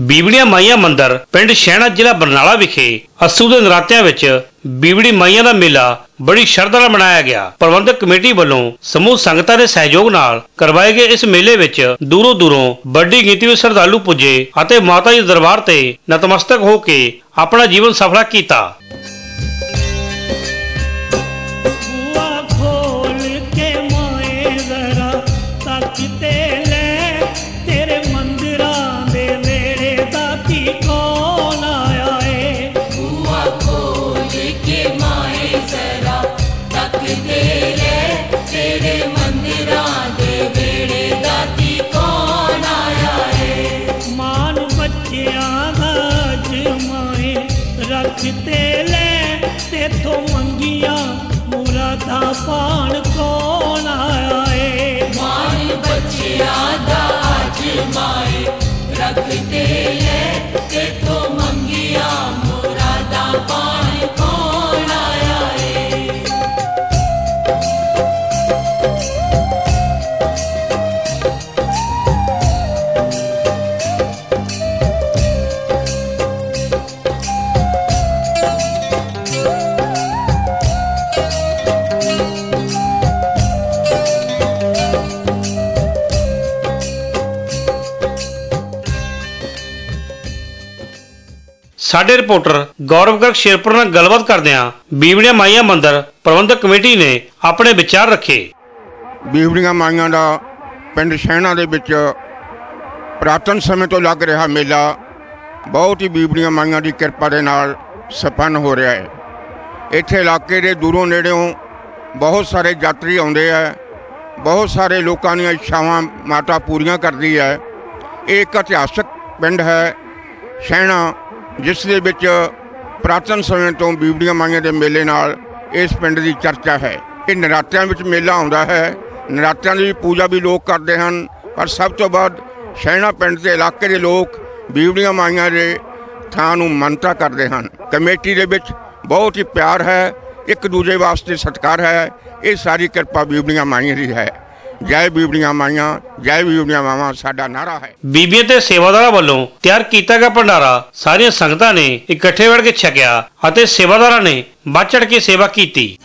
ਬੀਬੜੀਆਂ ਮਾਈਆਂ ਮੰਦਿਰ ਪਿੰਡ ਸ਼ਹਿਣਾ ਜ਼ਿਲ੍ਹਾ ਬਰਨਾਲਾ ਵਿਖੇ ਅਸੂ ਦੇ ਨਰਾਤਿਆਂ ਵਿੱਚ ਬੀਬੜੀ ਮਾਈਆਂ ਦਾ ਮੇਲਾ ਬੜੀ ਸ਼ਰਧਾ ਨਾਲ ਮਨਾਇਆ ਗਿਆ। ਪ੍ਰਬੰਧਕ ਕਮੇਟੀ ਵੱਲੋਂ ਸਮੂਹ ਸੰਗਤਾਂ ਦੇ ਸਹਿਯੋਗ ਨਾਲ ਕਰਵਾਏ ਗਏ ਇਸ ਮੇਲੇ ਵਿੱਚ ਦੂਰੋਂ ਦੂਰੋਂ ਵੱਡੀ ਗਿਣਤੀ ਵਿੱਚ ਸ਼ਰਧਾਲੂ ਪੁੱਜੇ ਅਤੇ ਮਾਤਾ ਜੀ ਦੇ ਦਰਬਾਰ ਤੇ ਨਤਮਸਤਕ ਹੋ ਕੇ ਆਪਣਾ ਜੀਵਨ ਸਫਲਾ ਕੀਤਾ। ਲੈ ਤੇਥੋਂ ਮੰਗੀਆਂ ਮੁਰਾਦਾਂ ਪਾਣ ਕੌਣ ਆਇਆ ਏ ਮਾਨ ਬੱਚਿਆਂ ਦਾ ਅੱਜ ਮਾਏ ਰੱਖਦੇ ਸਾਡੇ ਰਿਪੋਰਟਰ ਗੌਰਵ ਗਰਗ ਸ਼ੇਰਪੁਰ ਨਾਲ ਗੱਲਬਾਤ ਕਰਦਿਆਂ ਬੀਵੜੀਆਂ ਮਾਈਆਂ ਮੰਦਿਰ ਪ੍ਰਬੰਧਕ ਕਮੇਟੀ ਨੇ ਆਪਣੇ ਵਿਚਾਰ ਰੱਖੇ। ਬੀਵੜੀਆਂ ਮਾਈਆਂ ਦਾ ਪਿੰਡ ਸ਼ਹਿਣਾ ਦੇ ਵਿੱਚ ਪ੍ਰਾਤਨ ਸਮੇਂ ਤੋਂ ਲੱਗ ਰਿਹਾ ਮੇਲਾ। ਬਹੁਤ ਹੀ ਬੀਬੜੀਆਂ ਮਾਈਆਂ ਦੀ ਕਿਰਪਾ ਦੇ ਨਾਲ ਸੰਪੰਨ ਹੋ ਰਿਹਾ ਹੈ। ਇੱਥੇ ਇਲਾਕੇ ਦੇ ਦੂਰੋਂ ਨੇੜਿਓਂ ਬਹੁਤ ਸਾਰੇ ਯਾਤਰੀ ਆਉਂਦੇ ਆ। ਬਹੁਤ ਸਾਰੇ ਲੋਕਾਂ ਦੀਆਂ ਇੱਛਾਵਾਂ ਮਾਤਾ ਪੂਰੀਆਂ ਕਰਦੀ ਹੈ। ਇਹ ਇੱਕ ਇਤਿਹਾਸਕ ਪਿੰਡ ਹੈ। ਸ਼ਹਿਣਾ ਜਿਸ ਦੇ ਵਿੱਚ ਪ੍ਰਾਤਨ ਸਮੇਂ ਤੋਂ ਬੀਬੜੀਆਂ ਮਾਈਆਂ ਦੇ ਮੇਲੇ ਨਾਲ ਇਸ ਪਿੰਡ ਦੀ ਚਰਚਾ ਹੈ। ਇਹ ਨਰਾਤਿਆਂ ਵਿੱਚ ਮੇਲਾ ਆਉਂਦਾ ਹੈ। ਨਰਾਤਿਆਂ ਦੀ ਪੂਜਾ ਵੀ ਲੋਕ ਕਰਦੇ ਹਨ। ਪਰ ਸਭ ਤੋਂ ਵੱਧ ਸ਼ਹਿਣਾ ਪਿੰਡ ਦੇ ਇਲਾਕੇ ਦੇ ਲੋਕ ਬੀਬੜੀਆਂ ਮਾਈਆਂ ਦੇ ਥਾਂ ਨੂੰ ਮੰਨਤਾ ਕਰਦੇ ਹਨ। ਕਮੇਟੀ ਦੇ ਵਿੱਚ ਬਹੁਤ ਹੀ ਪਿਆਰ ਹੈ। ਇੱਕ ਦੂਜੇ ਵਾਸਤੇ ਸਤਿਕਾਰ ਹੈ। ਇਹ ਸਾਰੀ ਕਿਰਪਾ ਬੀਬੜੀਆਂ ਮਾਈਆਂ ਦੀ ਹੈ। ਜੈ ਬੀਬੜੀਆਂ ਮਾਈਆਂ, ਜੈ ਬੀਬੜੀਆਂ ਮਾਵਾਂ, ਸਾਡਾ ਨਾਰਾ ਹੈ। ਬੀਬੀਆਂ ਤੇ ਸੇਵਾਦਾਰਾਂ ਵੱਲੋਂ ਤਿਆਰ ਕੀਤਾ ਗਿਆ ਭੰਡਾਰਾ, ਸਾਰੀਆਂ ਸੰਗਤਾਂ ਨੇ ਇਕੱਠੇ ਵੜ ਕੇ ਛਕਿਆ ਅਤੇ ਸੇਵਾਦਾਰਾਂ ਨੇ ਵੱਧ ਚੜ ਕੇ ਸੇਵਾ ਕੀਤੀ।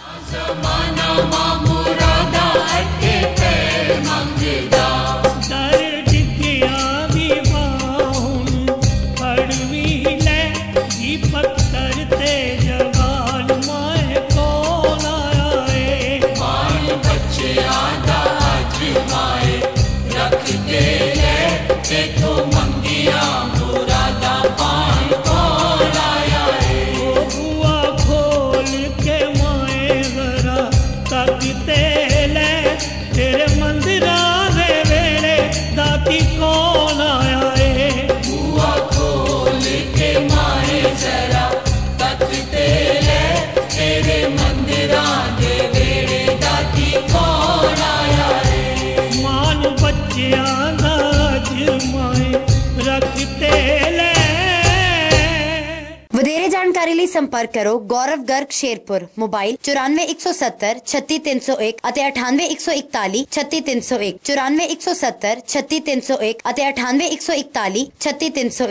ਤੇਰੇ ਮੰਦਿਰਾਂ ਦੇ ਵੇਲੇ ਦਾਤੀ ਕੌਣ ਆਇਆ ਏ? ਬੂਆ ਖੋਲ ਕੇ ਮਾਏ ਜ਼ਰਾ। हमारे लिए संपर्क करो गौरव गर्ग शेरपुर, मोबाइल चौरानवे एक सौ सत्तर, छत्तीस तीन सौ एक अठानवे एक सौ इकतालीस, छत्तीस तीन सौ एक, चौरानवे एक सौ सत्तर, छत्तीस तीन सौ एक अठानवे एक सौ इकतालीस, छत्तीस तीन सौ